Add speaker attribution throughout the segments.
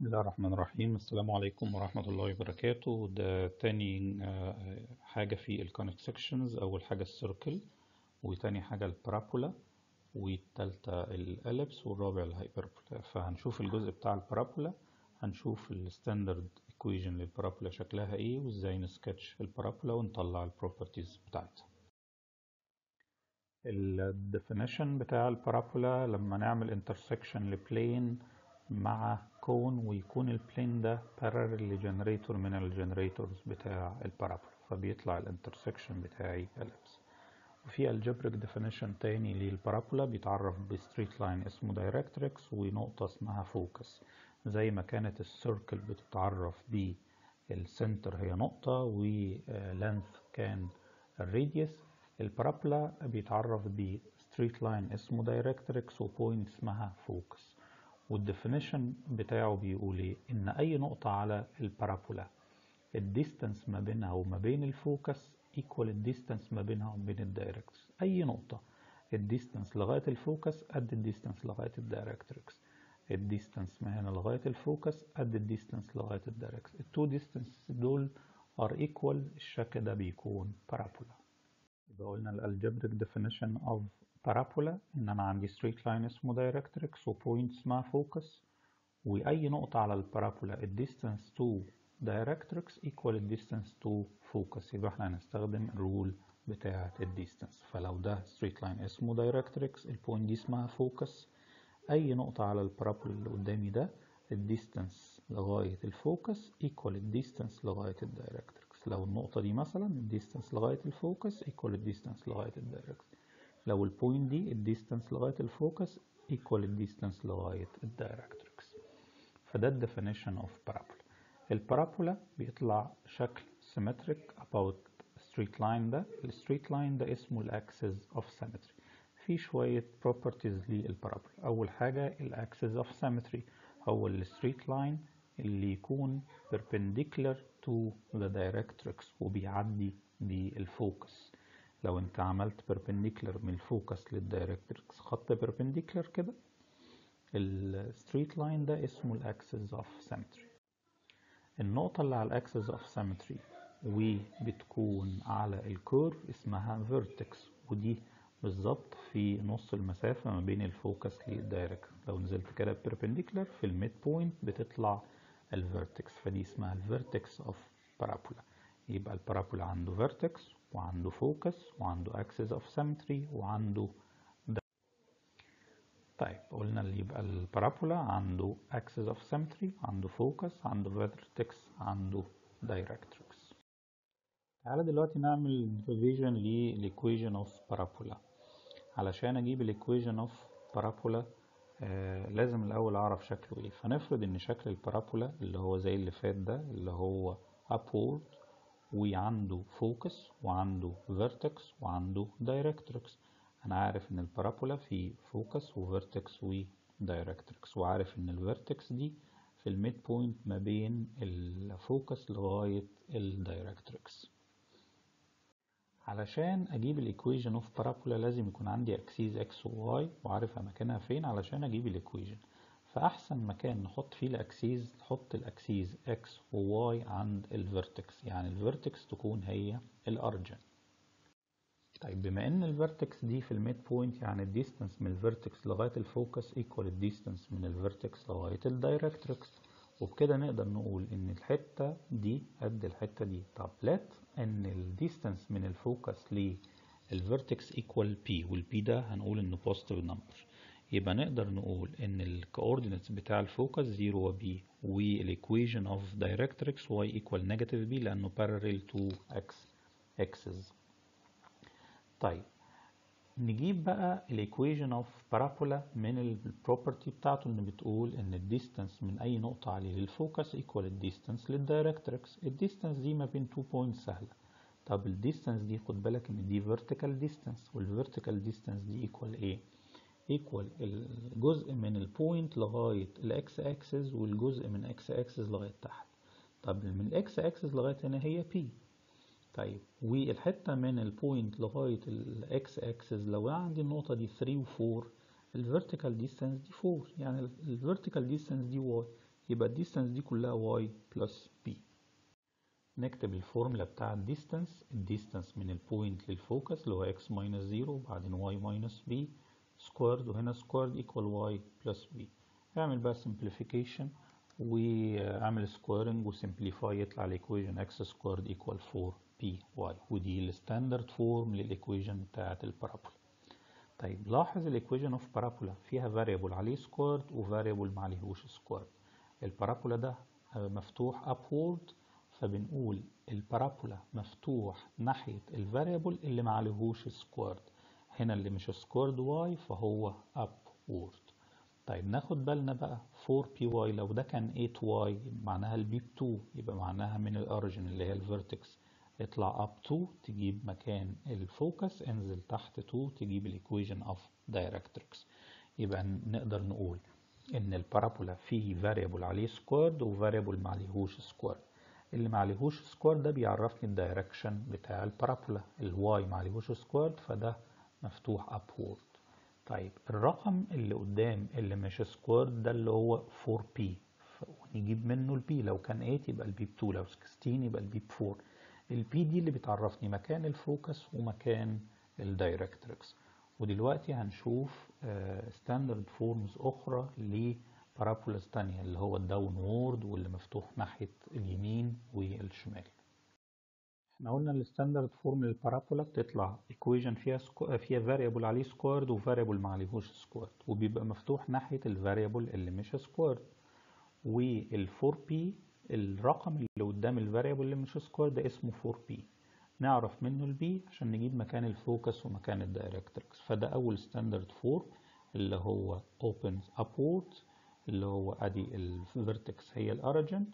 Speaker 1: بسم الله الرحمن الرحيم. السلام عليكم ورحمة الله وبركاته. ده تاني آه، حاجة في ال conic sections أول حاجة ال circle وتاني حاجة ال parabola والتالتة ال ellipse والرابع ال hyperbola فهنشوف الجزء بتاع ال parabola هنشوف ال standard equation لل parabola شكلها إيه وإزاي ن sketch ال parabola ونطلع ال properties بتاعتها. ال definition بتاع ال parabola لما نعمل intersection ل plane مع cone ويكون ال plane ده parallel ل generator من ال generators بتاع ال parabola فبيطلع ال intersection بتاعي ellipse وفي algebraic definition تاني لل parabola بيتعرف ب straight line اسمه directrix ونقطة اسمها focus زي ما كانت ال circle بتتعرف بال center هي نقطة و length كان ال radius ال parabola بيتعرف ب straight line اسمه directrix و point اسمها focus وال definition بتاعه بيقول إيه؟ إن أي نقطة على ال parabola ال distance ما بينها وما بين ال focus equal ال distance ما بينها وما بين ال directrix أي نقطة ال distance لغاية ال focus قد ال distance لغاية ال directrix ال distance من هنا لغاية ال focus قد ال distance لغاية ال directrix ال two distance دول are equal الشكل ده بيكون parabola يبقى قلنا ال algebraic definition of parabola ان أنا عندي straight line اسمه directrix و point اسمها focus. واي نقطة على ال parabola ال distance to directrix equal ال distance to focus. يبقى إحنا هنستخدم ال rule بتاعة ال distance فلو ده straight line اسمه directrix ال point دي اسمها focus. اي نقطة على ال parabola اللي قدامي ده ال distance لغاية ال focus equal ال distance لغاية ال directrix لو النقطة دي مثلا ال distance لغاية ال focus equal ال distance لغاية ال directrix لو ال point دي ال distance لغاية ال focus equal ال distance لغاية ال directrix فده ال definition of parabola ال parabola بيطلع شكل symmetric about straight line ده. ال straight line ده اسمه ال axis of symmetry. في شوية properties لل parabola أول حاجة ال axis of symmetry هو ال straight line اللي يكون perpendicular to the directrix وبيعدي بال focus لو انت عملت perpendicular من ال focus لل directrix خط perpendicular كده ال straight line ده اسمه ال axis of symmetry النقطة اللي على ال axis of symmetry وبتكون على ال curve اسمها vertex ودي بالظبط في نص المسافة ما بين ال focus لل directrix لو نزلت كده perpendicular في ال mid point بتطلع ال vertex فدي اسمها ال vertex of parabola يبقى ال parabola عنده vertex وعنده focus وعنده axis of symmetry وعنده ده. طيب قلنا اللي يبقى ال parabola عنده axis of symmetry عنده focus عنده vertex عنده directrix تعالى دلوقتي نعمل derivation لل equation of parabola علشان أجيب ال equation of parabola آه لازم الأول أعرف شكله إيه. فنفرض إن شكل ال parabola اللي هو زي اللي فات ده اللي هو upward وعنده focus وعنده vertex وعنده directrix أنا عارف إن ال parabola فيه focus و vertex و directrix وعارف إن ال vertex دي في ال mid point ما بين ال focus لغاية ال directrix علشان أجيب ال equation of parabola لازم يكون عندي اكسيز إكس وواي وعارف مكانها فين علشان أجيب ال equation فأحسن مكان نحط فيه الأكسيز نحط الأكسيز X و Y عند ال vertex يعني ال vertex تكون هي ال origin طيب بما إن الفيرتكس دي في الميد بوينت يعني الديستانس من الفيرتكس لغاية الفوكس ايكوال الديستانس من الفيرتكس لغاية الدايركتريكس وبكده نقدر نقول إن الحتة دي قد الحتة دي. طب let إن الديستانس من الفوكس للفيرتكس ايكوال P. والبي ده هنقول إنه positive number يبقى نقدر نقول إن ال coordinates بتاع ال focus 0 و p وال equation of directrix y equal negative p لأنه parallel to x axis. طيب نجيب بقى ال equation of parabola من ال property بتاعته اللي بتقول إن الديستانس من أي نقطة عليه للفوكس ايكوال الديستانس للدايركتريكس الديستانس دي ما بين 2 point سهلة. طب ال distance دي خد بالك إن دي vertical distance وال vertical distance دي equal إيه equal الجزء من ال point لغاية ال x axis والجزء من إكس اكسس لغاية تحت. طب من الاكس اكسس لغاية هنا هي p طيب والحتة من ال point لغاية ال x axis لو عندي النقطة دي 3 و 4 ال vertical distance دي 4 يعني ال vertical distance دي y يبقى ال distance دي كلها y plus p نكتب الفورمولا بتاع الديستانس الديستانس من البوينت للفوكس اللي هو x minus 0 وبعدين y minus p squared وهنا squared equal y plus p. اعمل بقى simplification واعمل squaring و simplify يطلع ال equation x squared equal 4py ودي ال standard form لل equation بتاعت ال parabola طيب لاحظ ال equation of parabola فيها variable عليه squared و variable ما عليهوش squared ال parabola ده مفتوح upward فبنقول ال parabola مفتوح ناحية ال variable اللي ما عليهوش squared هنا اللي مش squared y فهو upward. طيب ناخد بالنا بقى 4py لو ده كان 8y معناها ال p ب 2 يبقى معناها من ال origin اللي هي ال vertex اطلع up 2 تجيب مكان ال focus انزل تحت 2 تجيب ال equation of directrix يبقى نقدر نقول إن ال parabola فيه variable عليه squared و variable ما عليهوش squared اللي ما عليهوش squared ده بيعرفني ال direction بتاع ال parabola ال y ما عليهوش squared فده مفتوح upward. طيب الرقم اللي قدام اللي مش squared ده اللي هو 4p ونجيب منه ال p لو كان 8 يبقى ال p ب 2 لو 16 يبقى ال p ب 4 ال p دي اللي بتعرفني مكان ال focus ومكان ال directrix ودلوقتي هنشوف standard forms أخرى ل parabolas تانية اللي هو ال downward واللي مفتوح ناحية اليمين والشمال. إحنا قلنا ال standard form لل parabola بتطلع equation فيها squa... فيها variable عليه squared و variable ما عليهوش squared وبيبقى مفتوح ناحية ال variable اللي مش squared وال 4p الرقم اللي قدام ال variable اللي مش squared ده اسمه 4p نعرف منه ال p عشان نجيب مكان ال focus ومكان ال directrix فده أول standard form اللي هو opens upward اللي هو أدي ال vertex هي ال origin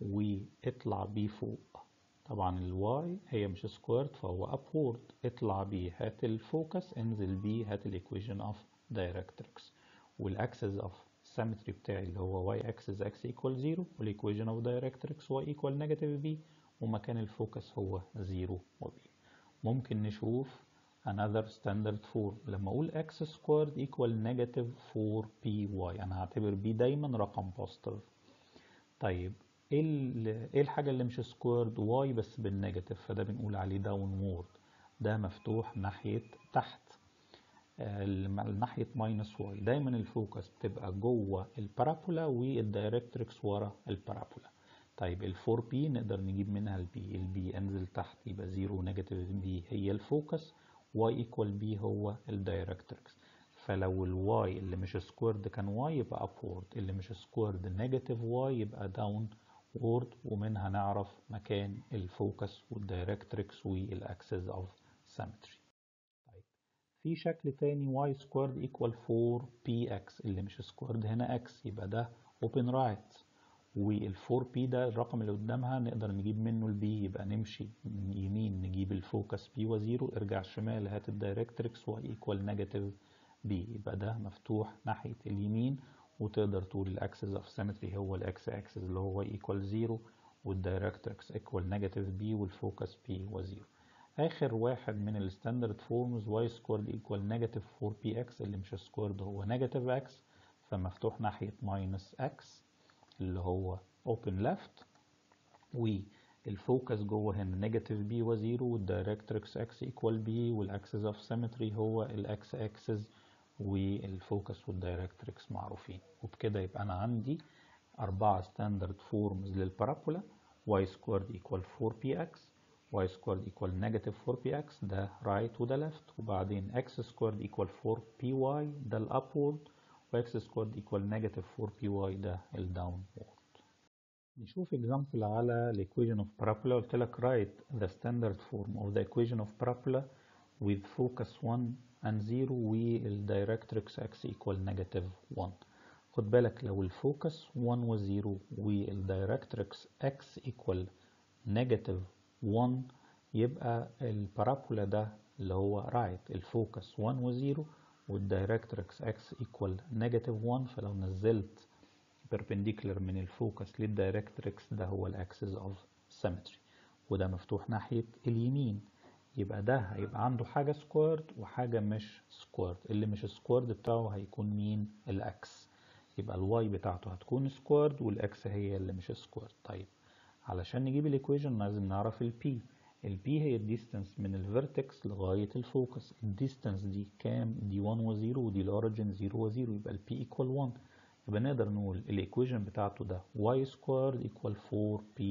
Speaker 1: واطلع بيه فوق. طبعا ال y هي مش squared فهو upward. اطلع بيه. هات ال focus انزل بيه. هات ال equation of directrix وال axis of symmetry بتاعي اللي هو y axis x equal 0 وال equation of directrix y equal negative p ومكان ال focus هو 0 و p. ممكن نشوف another standard form لما أقول x squared equal negative 4py أنا هعتبر p دايما رقم positive. طيب إيه إيه الحاجة اللي مش squared y بس بال negative فده بنقول عليه downward ده مفتوح ناحية تحت. ناحية minus y. دايما ال focus بتبقى جوه ال parabola وال directrix ورا ال parabola طيب ال 4 p نقدر نجيب منها ال p ال p انزل تحت يبقى 0 negative p هي ال focus y equal p هو ال directrix فلو ال y اللي مش squared كان y يبقى upward. اللي مش squared negative y يبقى downward ومنها نعرف مكان ال focus وال directrix وال axis of symmetry طيب في شكل تاني y squared equal 4px اللي مش squared هنا x يبقى ده open right. وال 4p ده الرقم اللي قدامها نقدر نجيب منه ال p يبقى نمشي من يمين نجيب ال focus p وزيرو ارجع شمال هات ال directrix y equal negative p يبقى ده مفتوح ناحية اليمين وتقدر تقول ال axis of symmetry هو الاكس اكسس اللي هو equal 0 وال directrix equal negative p وال focus p وزيرو آخر واحد من ال standard forms y squared equal negative 4 p x اللي مش squared هو negative x فمفتوح ناحية minus x اللي هو open left وال focus جوه هنا negative p وزيرو وال directrix x equal p وال axis of symmetry هو ال x axis وال focus وال directrix معروفين وبكده يبقى أنا عندي أربعة standard forms لل parabola y squared equal 4px y squared equal negative 4px ده right وده left وبعدين x squared equal 4py ده ال upward و x squared equal negative 4py ده الداونورد نشوف example على equation of parabola قلت لك write the standard form of the equation of parabola with focus 1 and 0 والدايركتريكس x equal negative 1 خد بالك لو الفوكس 1 و 0 والدايركتريكس x equal negative 1 يبقى البارابولا ده اللي هو رايت ال focus 1 و 0 وال directrix x equal negative 1 فلو نزلت perpendicular من ال focus لل directrix ده هو ال axis of symmetry. وده مفتوح ناحية اليمين. يبقى ده هيبقى عنده حاجة squared وحاجة مش squared اللي مش squared بتاعه هيكون مين؟ ال x يبقى ال y بتاعته هتكون squared وال x هي اللي مش squared طيب علشان نجيب ال equation لازم نعرف ال p ال p هي ال distance من ال vertex لغاية ال focus ال distance دي كام؟ دي 1 و 0 ودي ال origin 0 و 0 يبقى ال p equal 1 يبقى نقدر نقول ال equation بتاعته ده y squared equal 4p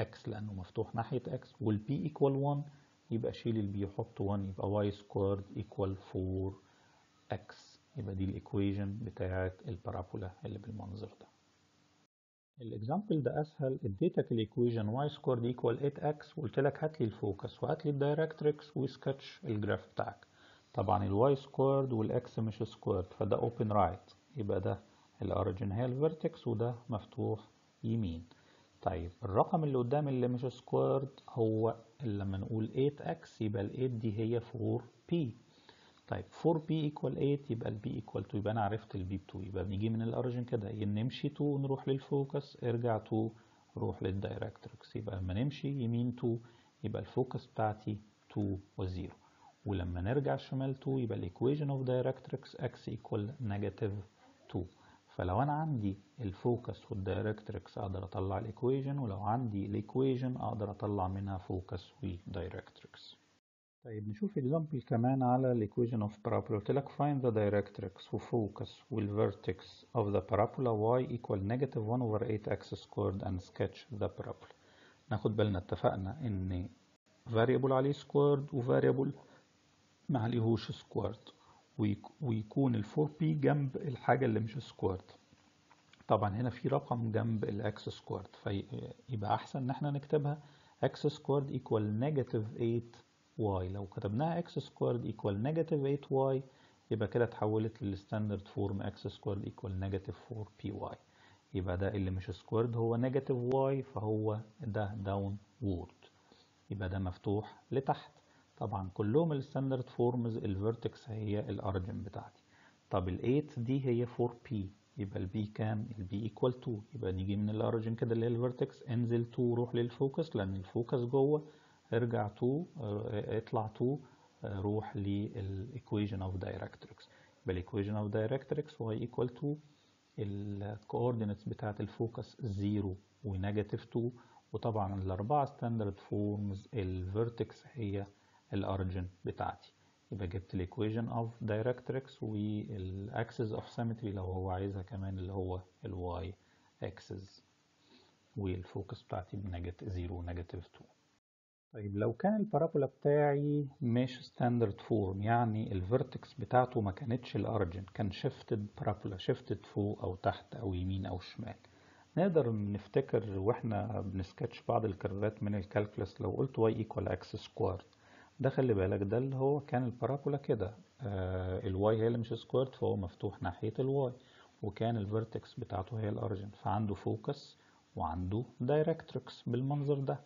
Speaker 1: x لأنه مفتوح ناحية x وال p equal 1 يبقى شيل ال p وحط 1 يبقى y squared equal 4x يبقى دي ال equation بتاعة ال parabola اللي بالمنظر ده. ال example ده أسهل. اديتك ال equation y squared equal 8x وقلت لك هات لي ال focus وهات لي ال directrix و sketch ال graph بتاعك. طبعا ال y squared وال x مش squared فده open right يبقى ده ال origin هي ال vertex وده مفتوح يمين. طيب الرقم اللي قدام اللي مش squared هو لما نقول 8x يبقى ال 8 دي هي 4p طيب 4p equal 8 يبقى ال p equal 2 يبقى أنا عرفت ال p ب 2 يبقى بنيجي من ال origin كده نمشي 2 نروح لل focus ارجع 2 روح لل directrix يبقى لما نمشي يمين 2 يبقى ال focus بتاعتي 2 و0 ولما نرجع شمال 2 يبقى ال equation of directrix x equal negative 2 فلو أنا عندي ال focus وال directrix أقدر أطلع ال equation ولو عندي ال equation أقدر أطلع منها focus و directrix طيب نشوف example كمان على ال equation of parabola. قلت لك find the directrix و focus وال vertex of the parabola. Y equal negative 1 over 8x squared and sketch the parabola. ناخد بالنا اتفقنا إن variable عليه squared وvariable ما عليهوش squared. ويكون ال 4p جنب الحاجة اللي مش squared. طبعا هنا في رقم جنب ال x squared فيبقى أحسن إن إحنا نكتبها x squared equal negative 8 y. لو كتبناها x squared equal negative 8y يبقى كده اتحولت لل standard form x squared equal negative 4py يبقى ده اللي مش squared هو negative y فهو ده downward. يبقى ده مفتوح لتحت. طبعا كلهم ال standard forms ال vertex هي ال origin بتاعتي. طب ال 8 دي هي 4p يبقى ال p كام؟ ال p equal 2 يبقى نيجي من ال origin كده اللي هي ال vertex انزل 2 روح لل focus لأن ال focus جوه. ارجع 2 اطلع 2 روح لل equation of directrix يبقى ال equation of directrix y equal 2 ال coordinates بتاعت ال focus 0 و negative 2 وطبعا الأربعة standard forms ال vertex هي ال origin بتاعتي. يبقى جبت ال equation of directrix وال axis of symmetry لو هو عايزها كمان اللي هو ال y axis وال focus بتاعتي ب negative 0 و negative 2 طيب لو كان ال parabola بتاعي مش standard form يعني ال vertex بتاعته ما كانتش ال origin كان shifted parabola shifted فوق أو تحت أو يمين أو شمال. نقدر نفتكر وإحنا بنسكتش بعض ال curve ات من ال calculus لو قلت y equal x squared ده خلي بالك ده اللي هو كان ال parabola كده. آه ال y هي اللي مش squared فهو مفتوح ناحية ال y وكان ال vertex بتاعته هي ال origin فعنده focus وعنده directrix بالمنظر ده.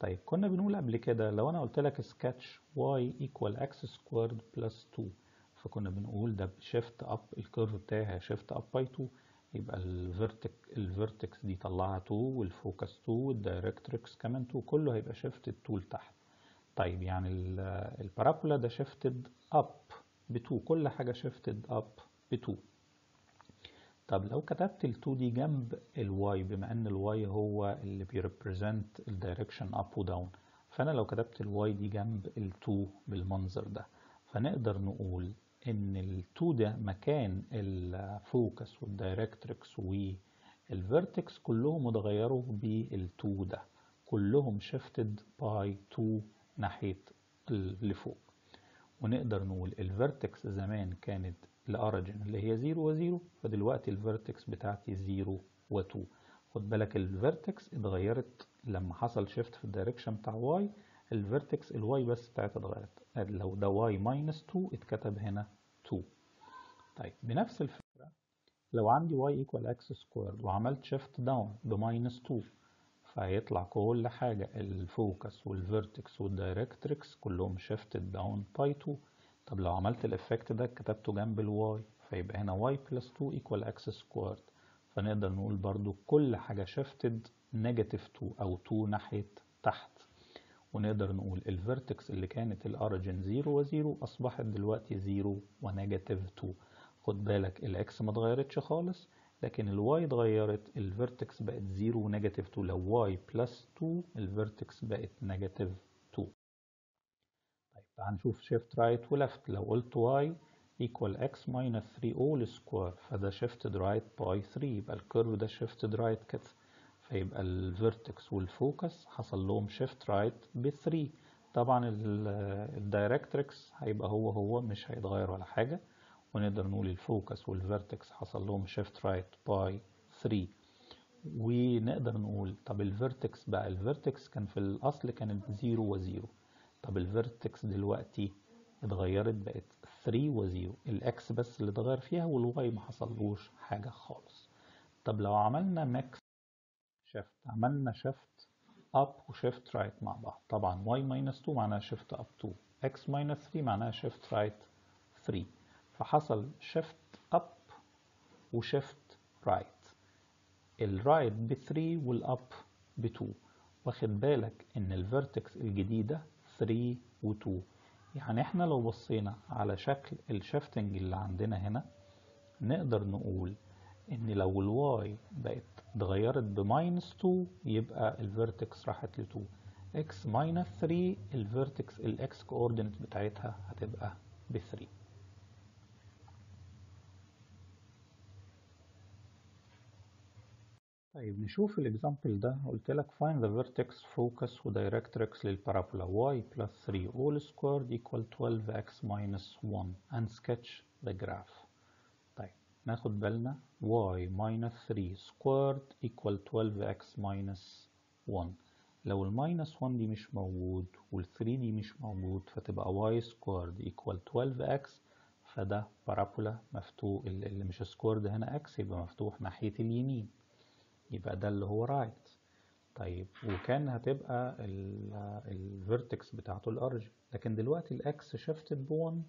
Speaker 1: طيب كنا بنقول قبل كده لو أنا قلت لك sketch y equal x squared plus 2 فكنا بنقول ده shift up ال curve بتاعي shift up by 2 يبقى ال verte- ال vertex دي طلعها 2 وال focus 2 وال directrix كمان 2 كله هيبقى shifted 2 لتحت. طيب يعني ال parabola ده shifted up ب 2 كل حاجة shifted up ب 2 طب لو كتبت ال 2 دي جنب ال y بما إن ال y هو اللي بي represent ال direction up و down فأنا لو كتبت ال y دي جنب ال 2 بالمنظر ده فنقدر نقول إن ال 2 ده مكان ال focus وال directrix وال vertex كلهم اتغيروا بال 2 ده كلهم shifted by 2 ناحية لفوق ونقدر نقول ال vertex زمان كانت ال origin اللي هي 0 و 0 فدلوقتي ال vertex بتاعتي 0 و 2 خد بالك ال vertex اتغيرت لما حصل shift في ال direction بتاع y ال vertex ال y بس بتاعتها اتغيرت. لو ده y minus 2 اتكتب هنا 2 طيب بنفس الفكرة لو عندي y equal x squared وعملت shift down ب minus 2 فهيطلع كل حاجة. ال focus وال vertex وال directrix كلهم shifted down by 2 طب لو عملت ال effect ده كتبته جنب ال y فيبقى هنا y plus 2 equal x squared. فنقدر نقول برضو كل حاجة shifted negative 2 أو 2 ناحية تحت. ونقدر نقول ال vertex اللي كانت ال origin 0 و 0 أصبحت دلوقتي 0 و negative 2 خد بالك ال x ما اتغيرتش خالص لكن ال y اتغيرت ال vertex بقت 0 و negative 2 لو y plus 2 ال vertex بقت negative 2 طيب تعال نشوف shift right و left. لو قلت y equal x minus 3 all square فده shifted right by 3 يبقى ال curve ده shifted right كده. فيبقى ال vertex وال focus حصل لهم shift right ب 3 طبعا ال directrix هيبقى هو هو مش هيتغير ولا حاجة. ونقدر نقول ال focus وال vertex حصل لهم shift right by 3 ونقدر نقول طب ال vertex بقى ال vertex كان في الأصل كانت 0 و 0 طب ال vertex دلوقتي اتغيرت بقت 3 و 0 ال x بس اللي اتغير فيها وال y ما حصلوش حاجة خالص. طب لو عملنا mixed shift عملنا shift up و shift right مع بعض. طبعا y minus 2 معناها shift up 2 x minus 3 معناها shift right 3 فحصل shift up و shift right ال right ب 3 وال up ب 2 واخد بالك إن ال vertex الجديدة 3 و 2 يعني إحنا لو بصينا على شكل ال shifting اللي عندنا هنا نقدر نقول إن لو ال y بقت اتغيرت ب minus 2 يبقى ال vertex راحت ل 2 x minus 3 ال vertex ال x coordinate بتاعتها هتبقى ب 3 طيب نشوف ال example ده. قلت لك find the vertex focus و directrix لل parabola y plus 3 all squared equal 12x minus 1 and sketch the graph. طيب ناخد بالنا y minus 3 squared equal 12x minus 1 لو ال minus 1 دي مش موجود وال 3 دي مش موجود فتبقى y squared equal 12x فده parabola مفتوح اللي مش squared هنا x يبقى مفتوح ناحية اليمين. يبقى ده اللي هو right طيب وكان هتبقى ال vertex بتاعته ال origin لكن دلوقتي ال x shifted ب 1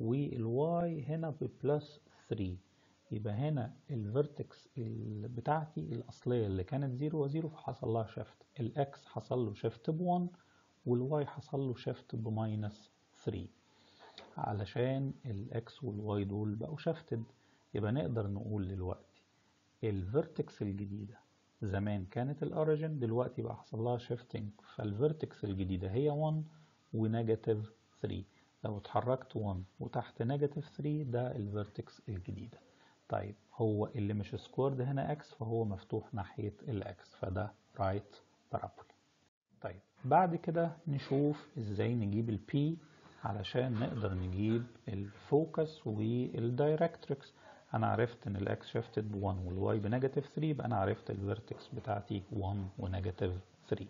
Speaker 1: وال y هنا ب plus 3 يبقى هنا ال vertex بتاعتي الأصلية اللي كانت 0 و 0 فحصل لها shift ال x حصل له shift ب 1 وال y حصل له shift ب minus 3 علشان ال x وال y دول بقوا shifted يبقى نقدر نقول دلوقتي ال vertex الجديدة. زمان كانت ال origin دلوقتي بقى حصل لها shifting فال vertex الجديدة هي 1 و negative 3 لو اتحركت 1 وتحت negative 3 ده ال vertex الجديدة. طيب هو اللي مش squared هنا x فهو مفتوح ناحية ال x فده right parabola طيب بعد كده نشوف إزاي نجيب ال p علشان نقدر نجيب ال focus وال directrix أنا عرفت إن ال x shifted ب 1 وال y ب negative 3 يبقى أنا عرفت ال vertex بتاعتي 1 و negative 3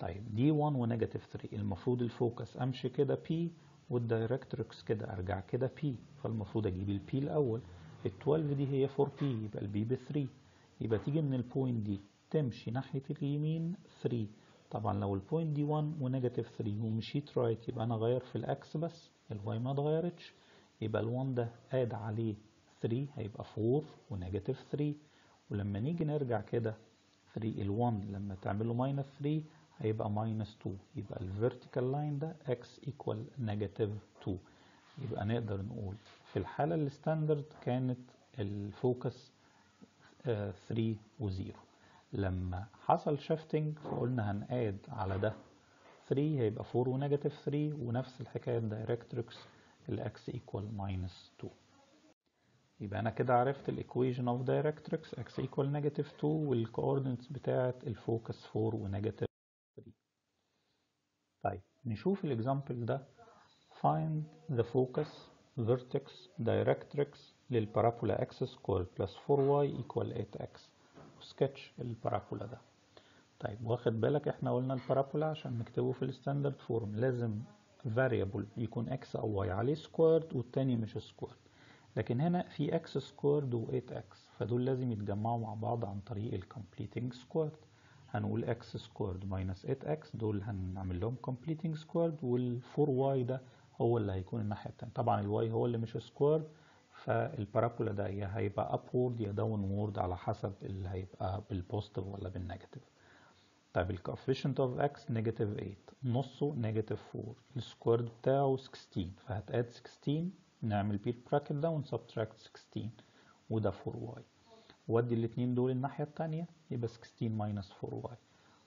Speaker 1: طيب دي 1 و negative 3 المفروض ال focus أمشي كده p وال directrix كده أرجع كده p فالمفروض أجيب ال p الأول. ال 12 دي هي 4 p يبقى ال p ب 3 يبقى تيجي من ال point دي تمشي ناحية اليمين 3 طبعا لو ال point دي 1 و negative 3 ومشيت right يبقى أنا غير في ال x بس ال y ما اتغيرتش. يبقى ال1 ده add عليه 3 هيبقى 4 و negative 3 ولما نيجي نرجع كده 3 ال1 لما تعمله minus 3 هيبقى minus 2 يبقى ال vertical line ده x equal negative 2 يبقى نقدر نقول في الحالة ال standard كانت ال focus 3 و0 لما حصل shifting فقلنا هن add على ده 3 هيبقى 4 و negative 3 ونفس الحكاية directrix ال x equal minus 2 يبقى أنا كده عرفت ال equation of directrix x equal negative 2 وال coordinates بتاعه ال focus 4 و negative 3 طيب نشوف ال example ده. Find the focus vertex directrix لل parabola x squared plus 4y equal 8x و sketch ال parabola ده. طيب واخد بالك إحنا قلنا ال parabola عشان نكتبه في ال standard form لازم variable يكون x أو y عليه squared والتاني مش squared. لكن هنا في x squared و 8x فدول لازم يتجمعوا مع بعض عن طريق ال completing squared. هنقول x squared minus 8x دول هنعمل لهم completing squared وال 4y ده هو اللي هيكون الناحية التانية. طبعا ال y هو اللي مش squared فال parabola ده يا هيبقى upward يا downward على حسب اللي هيبقى بال positive ولا بال negative طيب ال coefficient of x negative 8 نصه negative 4 ال square بتاعه 16 فهت add 16 نعمل بير bracket ده ون subtract 16 وده 4y ودي الاتنين دول الناحية التانية يبقى 16 minus 4y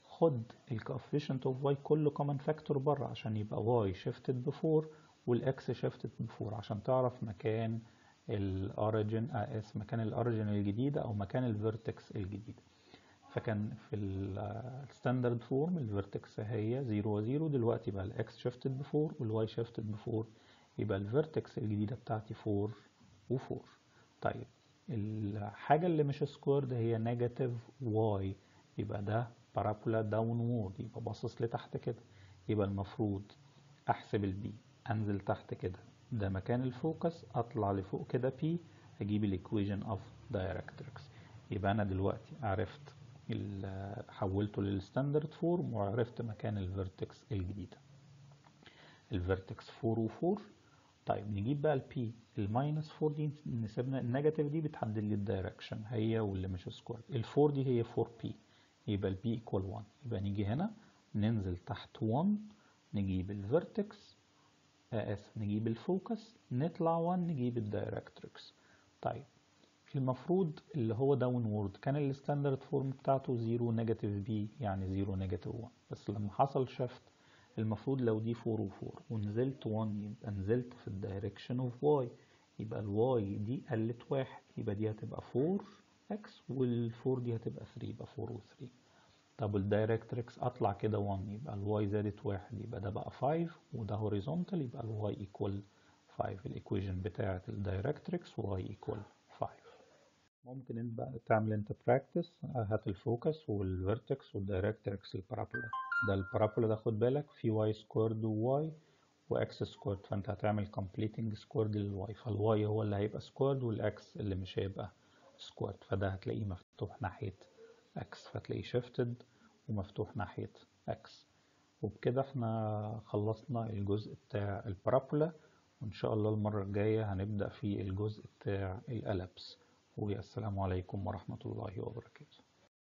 Speaker 1: خد ال coefficient of y كله common factor بره عشان يبقى y shifted ب 4 وال x shifted ب 4 عشان تعرف مكان ال origin اس مكان ال origin الجديدة أو مكان ال vertex الجديدة. فكان في ال standard form ال vertex هي 0 و 0 دلوقتي بقى ال x shifted ب 4 وال y shifted ب 4 يبقى ال vertex الجديدة بتاعتي 4 و 4 طيب الحاجة اللي مش squared هي negative y يبقى ده parabola downward يبقى باصص لتحت كده. يبقى المفروض أحسب ال p أنزل تحت كده. ده مكان ال focus أطلع لفوق كده p أجيب ال equation of directrix يبقى أنا دلوقتي عرفت حولته لل standard form وعرفت مكان ال vertex الجديدة. ال vertex 4 و4 طيب نجيب بقى ال p ال minus 4 دي نسيبنا ال negative دي بتحدد لي ال direction هي واللي مش square ال4 دي هي 4 p يبقى ال p equal 1 يبقى نيجي هنا ننزل تحت 1 نجيب ال vertex آسف نجيب ال focus نطلع 1 نجيب ال directrix طيب المفروض اللي هو downward كان ال standard form بتاعته 0 negative p يعني 0 negative 1 بس لما حصل shift المفروض لو دي 4 و4 ونزلت 1 يبقى نزلت في ال direction of y يبقى ال y دي قلت واحد يبقى دي هتبقى 4 x وال4 دي هتبقى 3 يبقى 4 و3 طب ال directrix اطلع كده 1 يبقى ال y زادت واحد يبقى ده بقى 5 وده horizontal يبقى ال y equal 5 ال equation بتاعه ال directrix y equal 5 ممكن انت بقى تعمل أنت practice هات الفوكس والفيرتكس والدايركتريكس البارابولا ده ال parabola ده خد بالك في y squared و y و x squared فأنت هتعمل completing squared لل y فال y هو اللي هيبقى squared وال x اللي مش هيبقى squared فده هتلاقيه مفتوح ناحية x فتلاقيه shifted ومفتوح ناحية x وبكده إحنا خلصنا الجزء بتاع ال parabola وإن شاء الله المرة الجاية هنبدأ في الجزء بتاع ال ellipse والسلام عليكم ورحمة الله وبركاته.